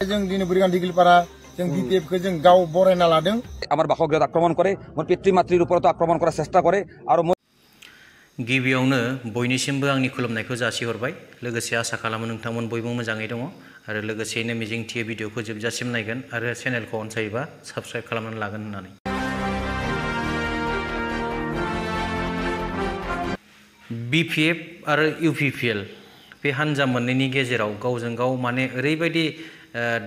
जों दिनै बुरिगान्दि जों बिपिएफखौ जों गाव बरायना लादों आमार बाखग्रा आक्रमण करे मोर पितृ मातृर ऊपरत आक्रमण करा चेष्टा करे आरो गिबियावनो बयनिसिमबो आंनि खुलुमनायखौ जासिहरबाय लोगोसे आसा खालामो नोंथांमोन बयबो मोजाङै दङ आरो लोगोसेयैनो मिजिं थियो भिडिअखौ जोबजासिम नायगोन आरो चेनेलखौ अनसायोबा साबस्क्राइब खालामनानै लागोन होननानै बिपिएफ आरो इउपिपिएल बे हान्जा मोननैनि गेजेराव गावजों गाव माने ओरैबायदि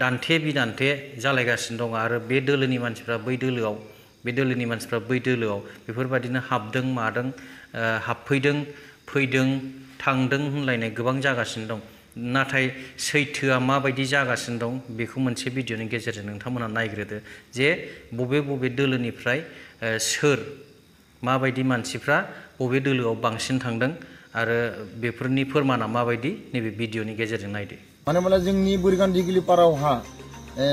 दान्थे बिदान्थे जालायगासिनो दं आरो बे दोलोनि मानसिफ्रा बै दोलोआव बे दोलोनि मानसिफ्रा बै दोलोआव बेफोरबायदिनो हाबदों मादों ओ, हाबफैदों फैदों थांदों होनलायनाय गोबां जागासिनो दं नाथाय सैथोआ माबायदि जागासिनो दं बेखौ मोनसे भिडिअनि गेजेरजों नोंथांमोना नायग्रोदो जे बबे बबे दोलोनिफ्राय ओ, सोर माबायदि मानसिफ्रा बबे दोलोआव बांसिन थांदों आरो बेफोरनि फोरमाना माबायदि नैबे भिडिअनि गेजेरजों नायदो मानो होनब्ला जोंनि बुरिगान दिगिलिपारायावहा ए,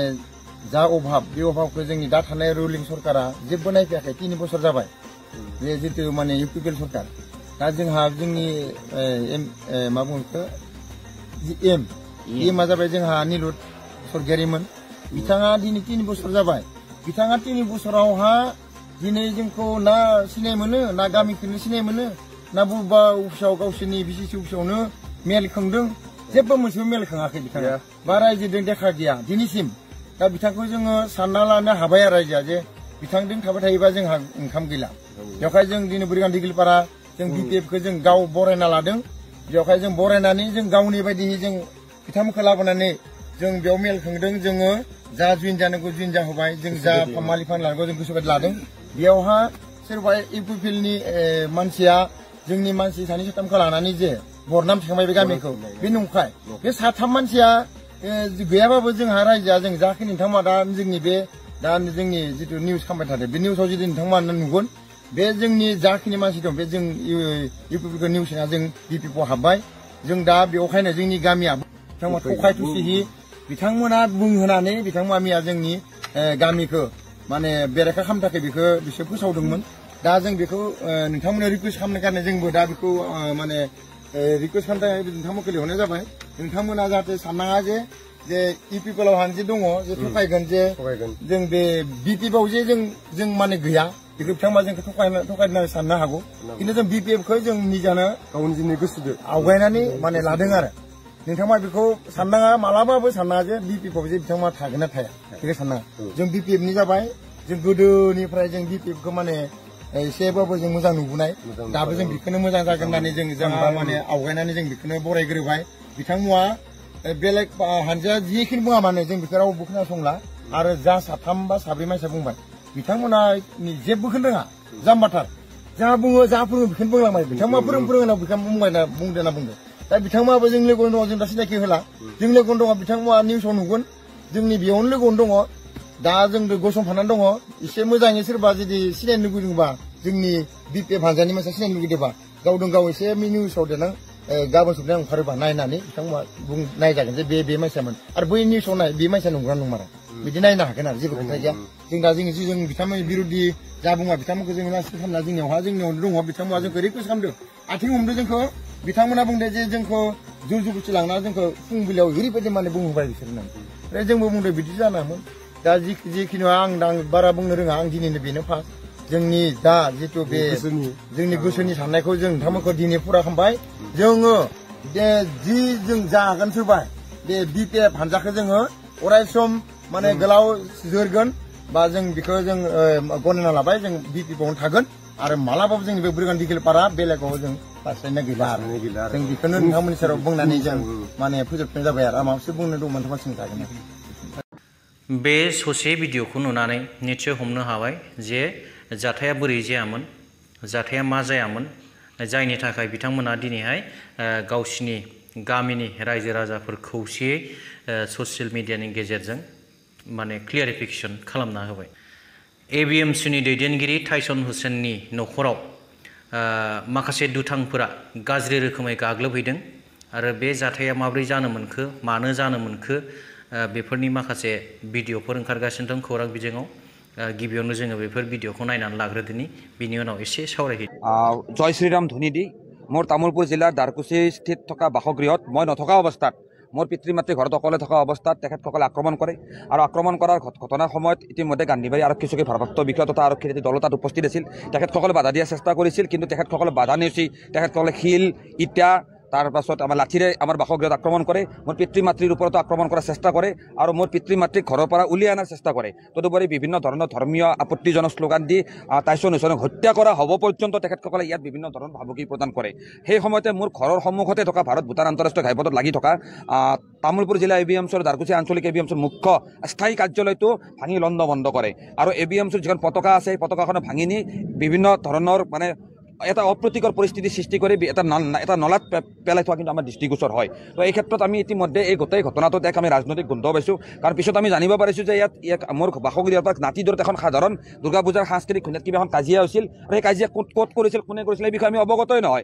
जा अभाब बे अभाबखौ जोंनि दा थानाय रुलिं सरकारा जेबो नायफैयाखै। तिनि बोसोर जाबाय। बे जितु माने इउपिपिएल सरकार। दा जोंहा जोंनि मा बुङो एम। एमआ जाबाय जोंहा निलुत सरगियारिमोन बिथाङा दिनै तिनि बोसोर जाबाय। बिथाङा तिनि बोसोरावहा दिनै जोंखौ ना सिनाय मोनो ना गामिखौनो सिनाय मोनो ना बबेबा अफिसाव गावसोरनि बिसिसि अफिसावनो मेल खोंदों। जेबो मोनसेबो मेल खोङाखै बिथाङा बा रायजोजों देखा गैया दिनैसिम दा बिथांखौ जोङो सानना लानो हाबाय आरो रायजोआ जे बिथांजों थाबाय थायोबा जोंहा ओंखाम गैला। बेवहाय जों दिनै बुरिगान दिगिलपारा जों बिपिएफखौ जों गाव बरायना लादों। बेवहाय जों बरायनानै जों गावनि बायदियै जों बिथांमोनखौ लाबोनानै जों बेयाव मेल खोंदों जोङो जा जुइन जानांगौ जुइन जाहोबाय जों जा फामालि फान लानांगौ जों गोसो बायदि लादों। बेयावहा सोरबा इउपिपिएलनि मानसिया जोंनि मानसि सानै साथामखौ लानानै जे बरनाम थिखांबाय बे गामिखौ बे नंखाय बे साथाम मानसिया ए, गैयाबाबो जोंहा रायजोआ जों जाखिनि नोंथांमोना दा जोंनि बे दा जोंनि जिथु निउस खालामबाय थादों बे निउसाव जुदि नोंथांमोना नुगोन बे जोंनि जाखिनि मानसि दं बे जों इउपिपिखौ निउस होना जों बिपिपिआव हाबबाय जों दा बेवहायनो जोंनि गामिया बिथांमोना थखाय थुसिहि बिथांमोना बुंहोनानै बिथांमोना मैया जोंनि ए, गामिखौ माने बेरेखा खालामनो थाखाय बेखौ बिसोर फोसावदोंमोन दा जों बेखौ ओ, नोंथांमोननो रिकुवेस्ट खालामनो गारनाय जोंबो दा बेखौ ओ, माने रिकुवेस्ट खालामनो थाखाय नोंथांमोनखौ लिंहरनाय जाबाय नोंथांमोना जाहाथे साननाङा जे जे इपिपिएलाव हानजे दङ जे थगायगोन जे जों बे बिपिएफआव जे जों जों माने गैया बेखौ बिथांमोना जोंखौ थगायनो थगायनानै साननो हागौ खिन्थु जों बिपिएफखौ जों निजानो गावनि दिनै गोसोदो आवगायनानै माने लादों आरो नोंथांमोना बेखौ साननाङा मालाबाबो साननाङा जे बिपिएफआव जे बिथांमोना थागोन ना थाया बेखौ साननाङा जों बिपिएफनि जाबाय जों गोदोनिफ्राय जों बिपिएफखौ माने एसेबाबो जों मोजां नुबोनाय दाबो जों बेखौनो मोजां जागोन होननानै जों जों माने आवगायनानै जों बेखौनो बरायग्रोबाय बिथांमोना ए, बेलेग आ, हानजाया जिखिनि बुङा मानो जों बेखौ रावबो खोनासंला आरो जा साथाम बा साब्रै मानसिया बुंबाय बिथांमोना जेबोखौनो रोङा जाम्बाथार जा बुङो जा फोरोङो बेखौनो बुंलांबाय बिथांमोना फोरों फोरोङो बेखौ बुंबाय ना बुंदो ना बुंदो दा बिथांमोनाबो जों लोगोआवनो दङ जों दा सिनायखि होला जों लोगोआवनो दङ बिथांमोना निउसाव नुगोन जोंनि बेयावनो लोगोआवनो दङ दा जों गसंफानानै दङ एसे मोजाङै सोरबा जुदि सिनायनो लुगैदोंबा जोंनि बिपिएफ हानजानि मानसिया सिनायनो लुगैदोंबा गावदों गाव एसे निउसाव देनां ए, गाबोन सबनाय ओंखारोबा नायनानै बिथांमोना बुं नायजागोन जे बे बे मानसियामोन आरो बै निउसाव नाय बे मानसिया नंगौना नंमारा बिदि नायनो हागोन आरो जेबो खोथा गैया जों दा जों जों बिथांमोननि बिरुदि जा बुङा बिथांमोनखौ जों लासै खालामना जोंनियावहा जोंनियावनो दङ बिथांमोना जोंखौ रिकुवेस्ट खालामदों आथिं हमदों जोंखौ बिथांमोना बुंदों जे जोंखौ जौ जुगुथि लांना जोंखौ फुंबिलियाव ओरैबायदि माने बुंहोबाय बिसोर होननानै ओमफ्राय जोंबो बुंदों बिदि जानामोन दा जि- जिखिनि आं दा आं बारा बुंनो रोङा आं दिनैनो बेनो फार्स्ट जोंनि दा जिथु बे गोसोनि जोंनि गोसोनि साननायखौ जों नोंथांमोनखौ दिनै फुरा खालामबाय जोङो बे जि जों जा हागोन सोरबाय बे बिपिएफ हानजाखौ जोङो अराय सम माने गोलाव जोरगोन बा जों बेखौ जों ओ, गनायना लाबाय जों बिपिएफआवनो थागोन आरो मालाबाबो जोंनि बे बुरगान दिगिलपारा बेलेगाव जों बास्लायनो गैला आरो बास्लायनो गैला आरो। जों बेखौनो नोंथांमोननि सेराव बुंनानै जों माने फोजोबनाय जाबाय आरो माबासो बुंनो दंमोन नोंथांमोन सोंजागोन बे ससे भिडिअखौ नुनानै निस्सय हमनो हाबाय जे जाथाया बोरै जायामोन, जाथाया मा जायामोन, जायनि थाखाय बिथांमोना दिनैहाय गावसिनि गामिनि रायजो राजाफोर खौसेयै ससियेल मिडियानि गेजेरजों माने क्लियारिफिकेसन खालामना होबाय। एबिएमसिनि दैदेनगिरि टाइसन हुसेननि न'खराव माखासे दुथांफोरा गाज्रि रोखोमै गाग्लोबहैदों आरो बे जाथाया माब्रै जानो मोनखो, मानो जानो मोनखो बेफोरनि माखासे भिडिअफोर ओंखारगासिनो दं खौरां बिजोङाव ओ, गिबियावनो जोङो बेफोर भिडिअखौ नायनानै लाग्रोदिनि बिनि उनाव एसे सावरायहैनि জয় শ্ৰীৰাম ধ্বনি দি মোৰ তামোলপুৰ জিলাৰ দ্বাৰকুচি স্থিত থকা বাসগৃহত মই নথকা অৱস্থাত মোৰ পিতৃ মাতৃ ঘৰত অকলে থকা অৱস্থাত তেখেতসকলে আক্ৰমণ কৰে আৰু আক্ৰমণ কৰাৰ ঘট- ঘটনাৰ সময়ত ইতিমধ্যে গান্ধীবাৰী আৰক্ষী চকী ভাৰপ্ৰাপ্ত বিষয়া তথা আৰক্ষীৰ এটি দল তাত উপস্থিত আছিল তেখেতসকলে বাধা দিয়াৰ চেষ্টা কৰিছিল কিন্তু তেখেতসকলে বাধা নেওচি তেখেতসকলে শিল ইটা তাৰপাছত আমাৰ লাঠিৰে আমাৰ বাসগৃহত আক্ৰমণ কৰে মোৰ পিতৃ মাতৃৰ ওপৰতো আক্ৰমণ কৰাৰ চেষ্টা কৰে আৰু মোৰ পিতৃ মাতৃক ঘৰৰ পৰা উলিয়াই অনাৰ চেষ্টা কৰে। তদুপৰি বিভিন্ন ধৰণৰ ধৰ্মীয় আপত্তিজনক শ্লোগান দি আহ, টাইচন হুচেইনক হত্যা কৰা হ'ব পৰ্যন্ত তেখেতসকলে ইয়াত বিভিন্ন ধৰণৰ ভাবুকি প্ৰদান কৰে। সেই সময়তে মোৰ ঘৰৰ সন্মুখতে থকা ভাৰত ভূটান আন্তঃৰাষ্ট্ৰীয় ঘাইপথত লাগি থকা তামোলপুৰ জিলা এ বি এমছৰ দাৰকুচি আঞ্চলিক এ বি এমছৰ মুখ্য স্থায়ী কাৰ্যালয়টো ভাঙি লণ্ড বন্ধ কৰে। আৰু এ বি এমছৰ যিখন পতাকা আছে সেই পতাকাখন ভাঙি নি বিভিন্ন ধৰণৰ মানে এটা অপ্ৰতীকৰ পৰিস্থিতি সৃষ্টি কৰি এটা এটা নলাত পেলাই থোৱা কিন্তু আমাৰ দৃষ্টিগোচৰ হয়। তো এই ক্ষেত্ৰত আমি ইতিমধ্যে এই গোটেই ঘটনাটোত এক আমি ৰাজনৈতিক গোন্ধ পাইছোঁ। কাৰণ পিছত আমি জানিব পাৰিছোঁ যে ইয়াত ইয়াত মোৰ পৰা নাতিদূৰত এখন সাধাৰণ দুৰ্গা পূজাৰ সাংস্কৃতিক খুন্দাত কিবা এখন কাজিয়া হৈছিল। আৰু সেই কাজিয়া ক'ত ক'ত কৰিছিল কোনে কৰিছিল এই বিষয়ে আমি অৱগতই নহয়।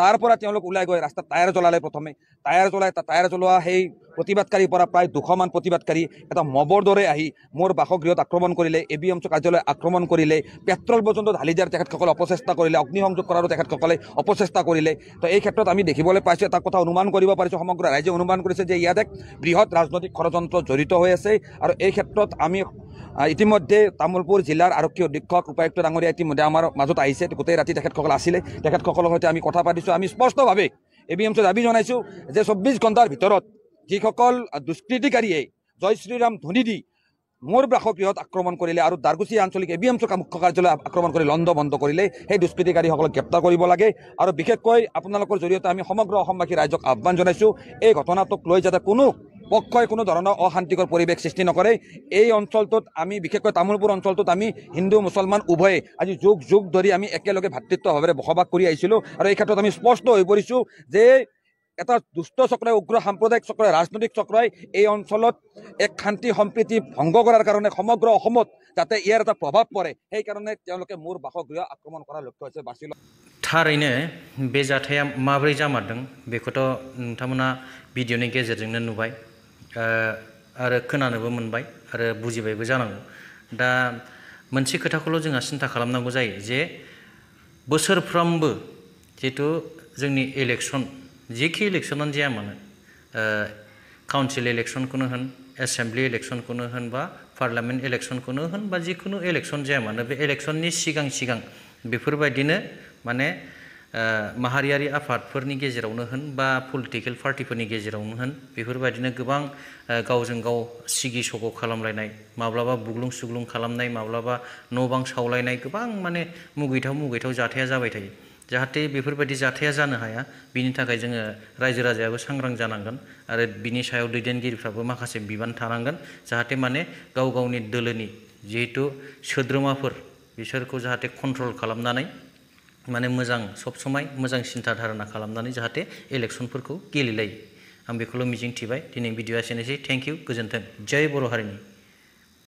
তাৰ পৰা তেওঁলোক ওলাই গৈ ৰাস্তাত টায়াৰ জ্বলালে প্ৰথমে। টায়াৰ জ্বলাই টায়াৰ জ্বলোৱা সেই প্ৰতিবাদকাৰীৰ পৰা প্ৰায় দুশমান প্ৰতিবাদকাৰী এটা মবৰ দৰে আহি মোৰ বাসগৃহত আক্ৰমণ কৰিলে এ বি এমছ কাৰ্যালয় আক্ৰমণ কৰিলে পেট্ৰল পৰ্যন্ত ঢালি দিয়াৰ তেখেতসকলে অপচেষ্টা কৰিলে অগ্নিসংযোগ কৰাৰো তেখেতসকলে অপচেষ্টা কৰিলে। তো এই ক্ষেত্ৰত আমি দেখিবলৈ পাইছোঁ এটা কথা অনুমান কৰিব পাৰিছোঁ সমগ্ৰ ৰাইজে অনুমান কৰিছে যে ইয়াত এক বৃহৎ ৰাজনৈতিক ষড়যন্ত্ৰ জড়িত হৈ আছে আৰু এই ক্ষেত্ৰত আমি ইতিমধ্যে তামোলপুৰ জিলাৰ আৰক্ষী অধীক্ষক উপায়ুক্ত ডাঙৰীয়া ইতিমধ্যে আমাৰ মাজত আহিছে গোটেই ৰাতি তেখেতসকল আছিলে তেখেতসকলৰ সৈতে আমি কথা পাতিছোঁ। আমি স্পষ্টভাৱে এ বি এমছে দাবী জনাইছোঁ যে চৌব্বিছ ঘণ্টাৰ ভিতৰত যিসকল দুষ্কৃতিকাৰীয়ে জয় শ্ৰীৰাম ধ্বনি দি মোৰ বাসগৃহত আক্ৰমণ কৰিলে আৰু দাৰগুচি আঞ্চলিক এ বি এমছৰ মুখ্য কাৰ্যালয় আক্ৰমণ কৰি লণ্ড বন্ধ কৰিলে সেই দুষ্কৃতিকাৰীসকলক গ্ৰেপ্তাৰ কৰিব লাগে। আৰু বিশেষকৈ আপোনালোকৰ জৰিয়তে আমি সমগ্ৰ অসমবাসী ৰাইজক আহ্বান জনাইছোঁ এই ঘটনাটোক লৈ যাতে কোনো পক্ষই কোনো ধৰণৰ অশান্তিকৰ পৰিৱেশ সৃষ্টি নকৰে। এই অঞ্চলটোত আমি বিশেষকৈ তামোলপুৰ অঞ্চলটোত আমি হিন্দু মুছলমান উভয়ে আজি যুগ যুগ ধৰি আমি একেলগে ভাতৃত্বভাৱেৰে বসবাস কৰি আহিছিলোঁ। আৰু এই ক্ষেত্ৰত আমি স্পষ্ট হৈ পৰিছোঁ যে এটা দুষ্ট চক্ৰই উগ্ৰ সাম্প্ৰদায়িক চক্ৰই ৰাজনৈতিক চক্ৰই এই অঞ্চলত এক শান্তি সম্প্ৰীতি ভংগ কৰাৰ কাৰণে সমগ্ৰ অসমত যাতে ইয়াৰ এটা প্ৰভাৱ পৰে সেইকাৰণে তেওঁলোকে মোৰ বাসগৃহ আক্ৰমণ কৰাৰ লক্ষ্য হৈছে বাছি লয় थारैनो बे जाथाया माबोरै जामारदों बेखौथ' नोंथांमोना भिडिअनि गेजेरजोंनो नुबाय ओ, आरो खोनानोबो मोनबाय आरो बुजिबायबो जानांगौ दा मोनसे खोथाखौल' जोंहा सिन्था खालामनांगौ जायो जे बोसोरफ्रोमबो जिहेथु जोंनि इलेक्सन जिखि इलेक्सनानो जाया मानो काउन्सिल इलेक्सनखौनो होन, एसेम्ब्लि इलेक्सनखौनो होन बा पार्लामेन्ट इलेक्सनखौनो होन बा जिखुनु इलेक्सन जाया मानो, बे सिगां सिगां बेफोरबायदिनो माने माहारियारि आफादफोरनि गेजेरावनो होन बा पलिटिकेल पार्टिफोरनि गेजेरावनो होन, बेफोरबायदिनो गोबां गावजों गाव सिगि सग' खालामलायनाय, माब्लाबा बुग्लुं सुग्लुं खालामनाय, माब्लाबा न' बां सावलायनाय गोबां माने मुगैथाव मुगैथाव जाथाया जाबाय थायो। जाहाथे बेफोरबायदि जाथाया जानो हाया। बिनि थाखाय जोङो रायजो राजायाबो सांग्रां जानांगोन आरो बिनि सायाव दैदेनगिरिफ्राबो माखासे बिबान थानांगोन। जाहाथे माने गाव गावनि दोलोनि जिहेथु सोद्रोमाफोर बिसोरखौ जाहाथे कन्ट्रल खालामनानै माने मोजां सब समाय मोजां सिन्था धारना खालामनानै जाहाथे इलेक्सनफोरखौ गेलेलायो। आं बेखौल' मिजिंथिबाय। दिनै भिडिअआ एसेनोसै। Thank you. गोजोन्थों। जय बर' हारिनि।